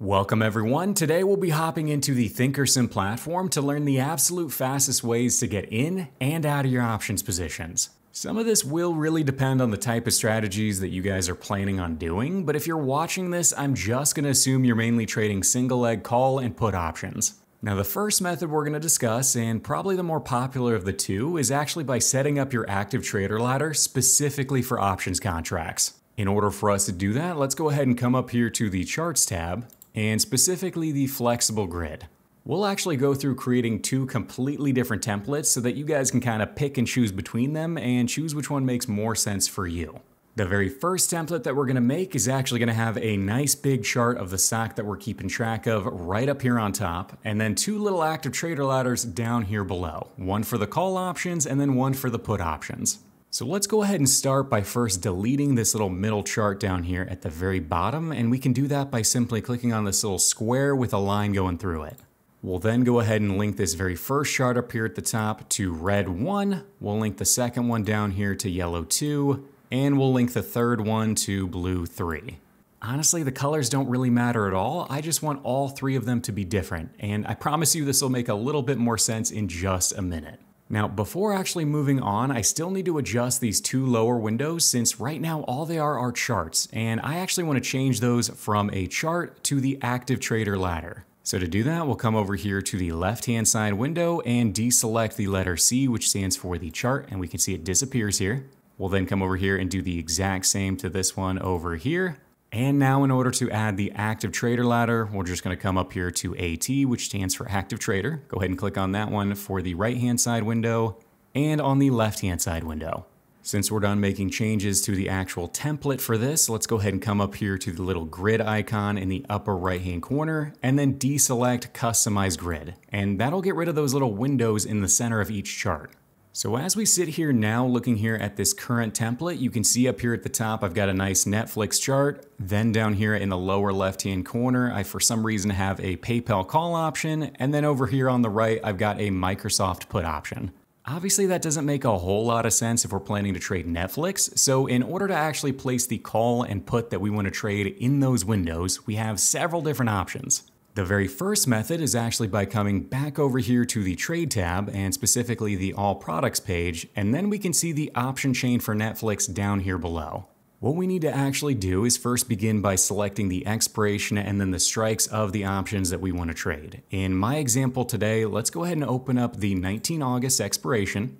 Welcome everyone. Today we'll be hopping into the Thinkorswim platform to learn the absolute fastest ways to get in and out of your options positions. Some of this will really depend on the type of strategies that you guys are planning on doing, but if you're watching this, I'm just going to assume you're mainly trading single leg call and put options. Now the first method we're going to discuss, and probably the more popular of the two, is actually by setting up your active trader ladder specifically for options contracts. In order for us to do that, let's go ahead and come up here to the Charts tab, and specifically the flexible grid. We'll actually go through creating two completely different templates so that you guys can kind of pick and choose between them and choose which one makes more sense for you. The very first template that we're going to make is actually going to have a nice big chart of the stock that we're keeping track of right up here on top, and then two little active trader ladders down here below, one for the call options and then one for the put options. So let's go ahead and start by first deleting this little middle chart down here at the very bottom, and we can do that by simply clicking on this little square with a line going through it. We'll then go ahead and link this very first chart up here at the top to red 1, we'll link the second one down here to yellow 2, and we'll link the third one to blue 3. Honestly, the colors don't really matter at all, I just want all three of them to be different, and I promise you this will make a little bit more sense in just a minute. Now, before actually moving on, I still need to adjust these two lower windows since right now all they are are charts, and I actually want to change those from a chart to the active trader ladder. So to do that, we'll come over here to the left-hand side window and deselect the letter C, which stands for the chart, and we can see it disappears here. We'll then come over here and do the exact same to this one over here. And now in order to add the active trader ladder, we're just gonna come up here to AT, which stands for active trader. Go ahead and click on that one for the right-hand side window and on the left-hand side window. Since we're done making changes to the actual template for this, let's go ahead and come up here to the little grid icon in the upper right-hand corner and then deselect customize grid. And that'll get rid of those little windows in the center of each chart. So as we sit here now looking here at this current template, you can see up here at the top, I've got a nice Netflix chart. Then down here in the lower left-hand corner, I for some reason have a PayPal call option. And then over here on the right, I've got a Microsoft put option. Obviously that doesn't make a whole lot of sense if we're planning to trade Netflix, so in order to actually place the call and put that we want to trade in those windows, we have several different options. The very first method is actually by coming back over here to the trade tab and specifically the all products page, and then we can see the option chain for Netflix down here below. What we need to actually do is first begin by selecting the expiration and then the strikes of the options that we want to trade. In my example today, let's go ahead and open up the 19 August expiration.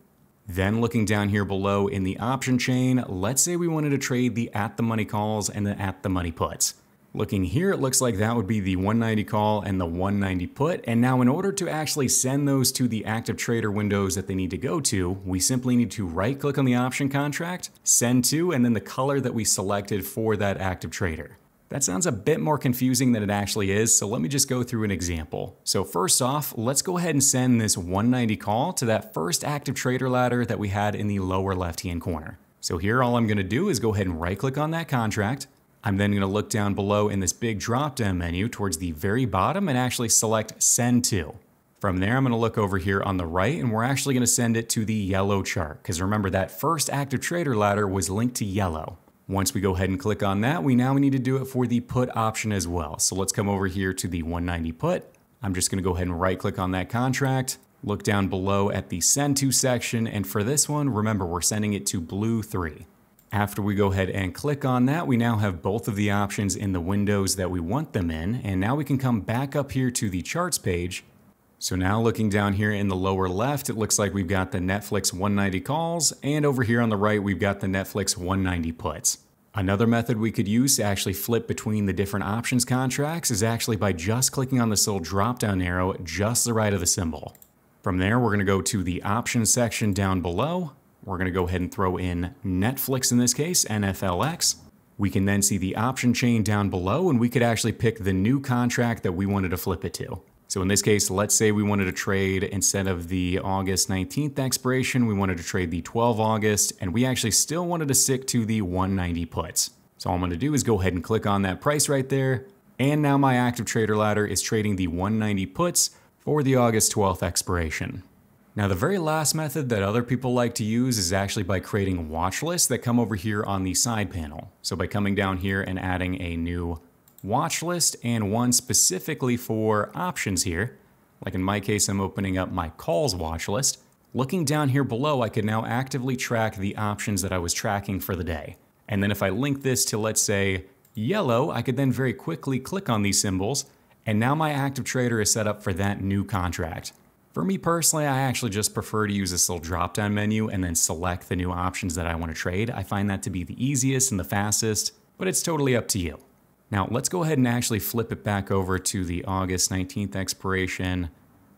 Then looking down here below in the option chain, let's say we wanted to trade the at the money calls and the at the money puts. Looking here, it looks like that would be the 190 call and the 190 put. And now in order to actually send those to the active trader windows that they need to go to, we simply need to right click on the option contract, send to, and then the color that we selected for that active trader. That sounds a bit more confusing than it actually is, so let me just go through an example. So first off, let's go ahead and send this 190 call to that first active trader ladder that we had in the lower left-hand corner. So here all I'm gonna do is go ahead and right click on that contract, I'm then going to look down below in this big drop down menu towards the very bottom and actually select send to. From there, I'm going to look over here on the right and we're actually going to send it to the yellow chart because remember that first active trader ladder was linked to yellow. Once we go ahead and click on that, we now need to do it for the put option as well. So let's come over here to the 190 put. I'm just going to go ahead and right click on that contract, look down below at the send to section, and for this one, remember we're sending it to blue 3. After we go ahead and click on that, we now have both of the options in the windows that we want them in. And now we can come back up here to the charts page. So now looking down here in the lower left, it looks like we've got the Netflix 190 calls. And over here on the right, we've got the Netflix 190 puts. Another method we could use to actually flip between the different options contracts is actually by just clicking on this little drop down arrow just the right of the symbol. From there, we're going to go to the options section down below, we're to go ahead and throw in Netflix in this case, NFLX. We can then see the option chain down below and we could actually pick the new contract that we wanted to flip it to. So in this case, let's say we wanted to trade instead of the August 19th expiration, we wanted to trade the 12 August and we actually still wanted to stick to the 190 puts. So all I'm to do is go ahead and click on that price right there. And now my active trader ladder is trading the 190 puts for the August 12th expiration. Now the very last method that other people like to use is actually by creating watch lists that come over here on the side panel. So by coming down here and adding a new watch list and one specifically for options here. Like in my case, I'm opening up my calls watch list. Looking down here below, I can now actively track the options that I was tracking for the day. And then if I link this to, let's say, yellow, I could then very quickly click on these symbols, and now my active trader is set up for that new contract. For me personally, I actually just prefer to use this little drop down menu and then select the new options that I want to trade. I find that to be the easiest and the fastest, but it's totally up to you. Now let's go ahead and actually flip it back over to the August 19th expiration,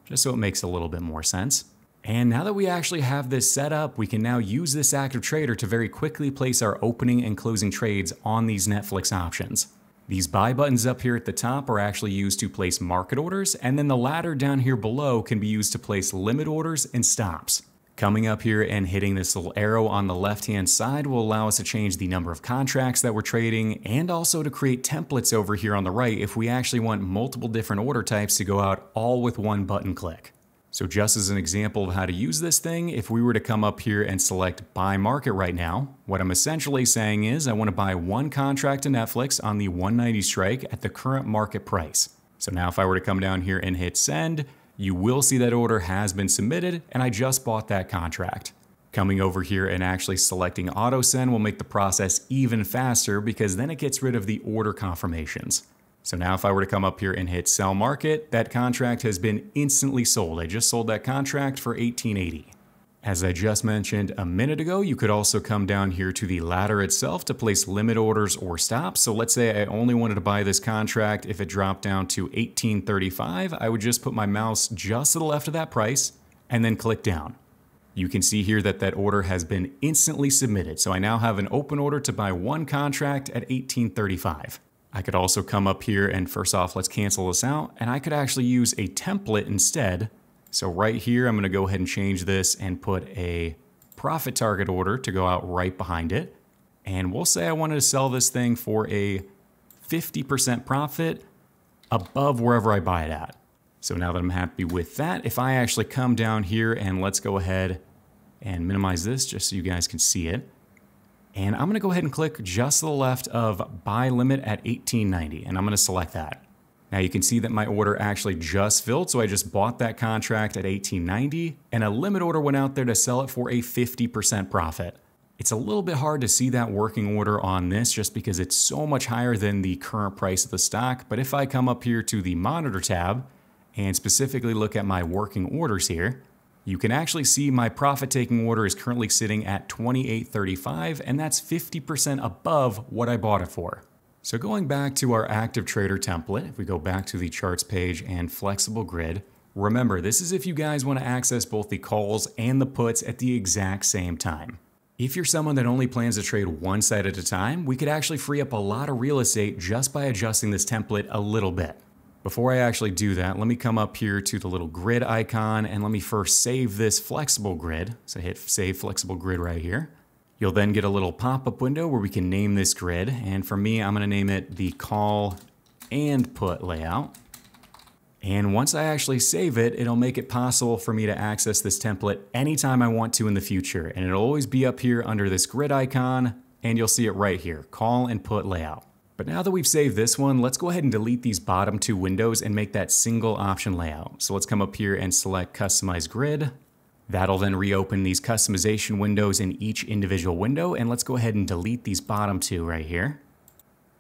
just so it makes a little bit more sense. And now that we actually have this set up, we can now use this active trader to very quickly place our opening and closing trades on these Netflix options. These buy buttons up here at the top are actually used to place market orders, and then the ladder down here below can be used to place limit orders and stops. Coming up here and hitting this little arrow on the left hand side will allow us to change the number of contracts that we're trading and also to create templates over here on the right if we actually want multiple different order types to go out all with one button click. So just as an example of how to use this thing, if we were to come up here and select buy market right now, what I'm essentially saying is I want to buy one contract to Netflix on the 190 strike at the current market price. So now if I were to come down here and hit send, you will see that order has been submitted and I just bought that contract. Coming over here and actually selecting auto send will make the process even faster because then it gets rid of the order confirmations. So now if I were to come up here and hit sell market, that contract has been instantly sold. I just sold that contract for 1880. As I just mentioned a minute ago, you could also come down here to the ladder itself to place limit orders or stops. So let's say I only wanted to buy this contract. If it dropped down to 1835, I would just put my mouse just to the left of that price and then click down. You can see here that that order has been instantly submitted. So I now have an open order to buy one contract at 1835. I could also come up here and first off, let's cancel this out. And I could actually use a template instead so right here, I'm gonna go ahead and change this and put a profit target order to go out right behind it. And we'll say I wanted to sell this thing for a 50% profit above wherever I buy it at. So now that I'm happy with that, if I actually come down here and let's go ahead and minimize this just so you guys can see it. And I'm gonna go ahead and click just to the left of buy limit at 1890 and I'm gonna select that. Now you can see that my order actually just filled, so I just bought that contract at 1890 and a limit order went out there to sell it for a 50% profit. It's a little bit hard to see that working order on this just because it's so much higher than the current price of the stock, but if I come up here to the monitor tab and specifically look at my working orders here, you can actually see my profit taking order is currently sitting at 28.35 and that's 50% above what I bought it for. So going back to our active trader template, if we go back to the charts page and flexible grid, remember this is if you guys want to access both the calls and the puts at the exact same time. If you're someone that only plans to trade one side at a time, we could actually free up a lot of real estate just by adjusting this template a little bit. Before I actually do that, let me come up here to the little grid icon and let me first save this flexible grid. So hit save flexible grid right here. You'll then get a little pop-up window where we can name this grid. And for me, I'm gonna name it the call and put layout. And once I actually save it, it'll make it possible for me to access this template anytime I want to in the future. And it'll always be up here under this grid icon, and you'll see it right here, call and put layout. But now that we've saved this one, let's go ahead and delete these bottom two windows and make that single option layout. So let's come up here and select customize grid. That'll then reopen these customization windows in each individual window. And let's go ahead and delete these bottom two right here.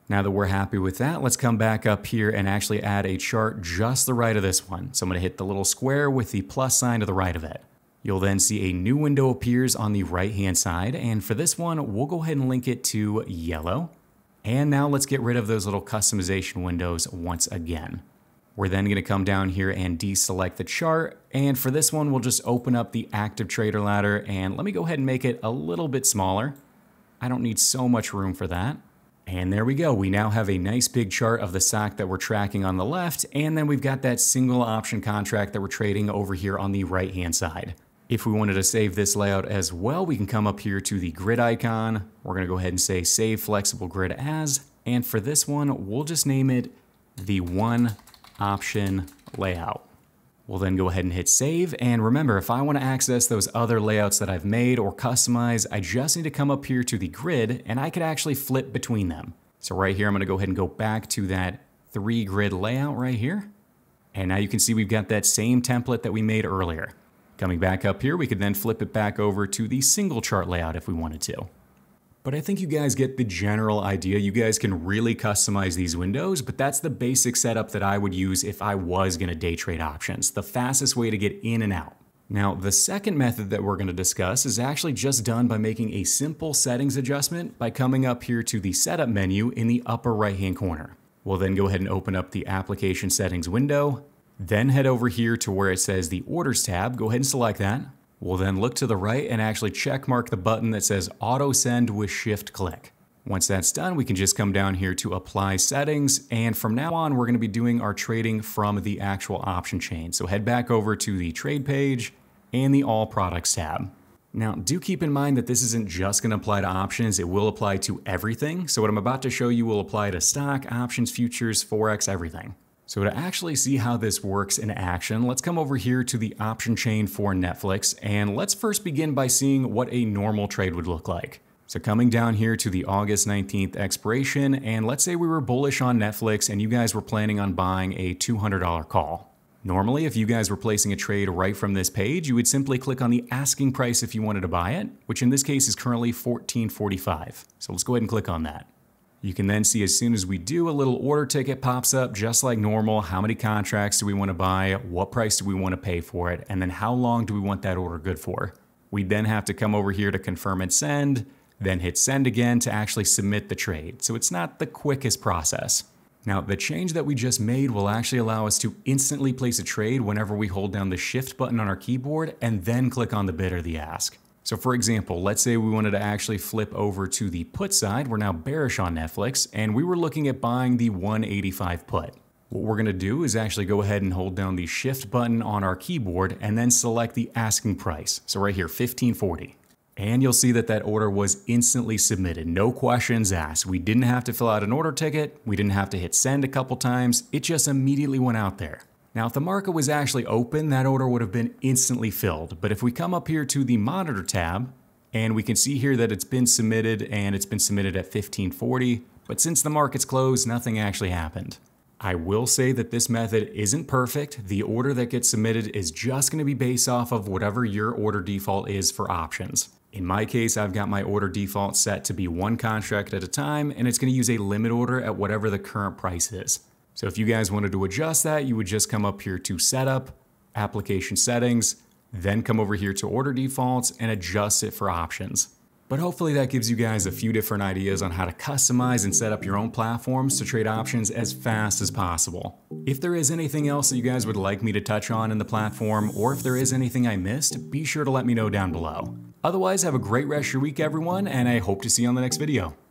Now that we're happy with that, let's come back up here and actually add a chart just the right of this one. So I'm gonna hit the little square with the plus sign to the right of it. You'll then see a new window appears on the right hand side. And for this one, we'll go ahead and link it to yellow. And now let's get rid of those little customization windows once again. We're then going to come down here and deselect the chart. And for this one, we'll just open up the active trader ladder and let me go ahead and make it a little bit smaller. I don't need so much room for that. And there we go. We now have a nice big chart of the stock that we're tracking on the left. And then we've got that single option contract that we're trading over here on the right hand side. If we wanted to save this layout as well, we can come up here to the grid icon. We're to go ahead and say save flexible grid as. And for this one, we'll just name it the one option layout. We'll then go ahead and hit save. And remember, if I want to access those other layouts that I've made or customize, I just need to come up here to the grid and I could actually flip between them. So right here, I'm gonna go ahead and go back to that three grid layout right here. And now you can see we've got that same template that we made earlier. Coming back up here, we could then flip it back over to the single chart layout if we wanted to. But I think you guys get the general idea. You guys can really customize these windows, but that's the basic setup that I would use if I was gonna day trade options, the fastest way to get in and out. Now, the second method that we're gonna discuss is actually just done by making a simple settings adjustment by coming up here to the setup menu in the upper right-hand corner. We'll then go ahead and open up the application settings window, then head over here to where it says the orders tab, go ahead and select that. We'll then look to the right and actually check mark the button that says auto send with shift click. Once that's done, we can just come down here to apply settings. And from now on, we're gonna be doing our trading from the actual option chain. So head back over to the trade page and the All Products tab. Now, do keep in mind that this isn't just going to apply to options, it will apply to everything. So what I'm about to show you will apply to stock, options, futures, Forex, everything. So to actually see how this works in action, let's come over here to the option chain for Netflix, and let's first begin by seeing what a normal trade would look like. So coming down here to the August 19th expiration, and let's say we were bullish on Netflix and you guys were planning on buying a $200 call. Normally, if you guys were placing a trade right from this page, you would simply click on the asking price if you wanted to buy it, which in this case is currently $14.45. So let's go ahead and click on that. You can then see as soon as we do, a little order ticket pops up just like normal. How many contracts do we want to buy? What price do we want to pay for it? And then how long do we want that order good for? We then have to come over here to confirm and send, then hit send again to actually submit the trade. So it's not the quickest process. Now, the change that we just made will actually allow us to instantly place a trade whenever we hold down the shift button on our keyboard and then click on the bid or the ask. So for example, let's say we wanted to actually flip over to the put side. We're now bearish on Netflix and we were looking at buying the 185 put. What we're gonna do is actually go ahead and hold down the shift button on our keyboard and then select the asking price. So right here, 1540. And you'll see that that order was instantly submitted, no questions asked. We didn't have to fill out an order ticket, we didn't have to hit send a couple times, it just immediately went out there. Now, if the market was actually open, that order would have been instantly filled. But if we come up here to the monitor tab, and we can see here that it's been submitted and it's been submitted at 1540, but since the market's closed, nothing actually happened. I will say that this method isn't perfect. The order that gets submitted is just gonna be based off of whatever your order default is for options. In my case, I've got my order default set to be one contract at a time, and it's gonna use a limit order at whatever the current price is. So if you guys wanted to adjust that, you would just come up here to Setup, Application Settings, then come over here to Order Defaults and adjust it for options. But hopefully that gives you guys a few different ideas on how to customize and set up your own platforms to trade options as fast as possible. If there is anything else that you guys would like me to touch on in the platform, or if there is anything I missed, be sure to let me know down below. Otherwise, have a great rest of your week, everyone, and I hope to see you on the next video.